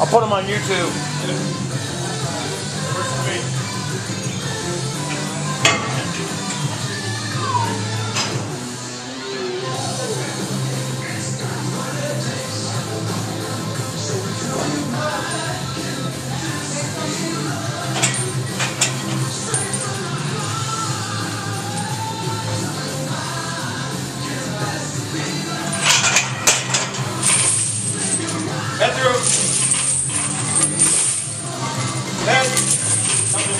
I'll put them on YouTube. Head.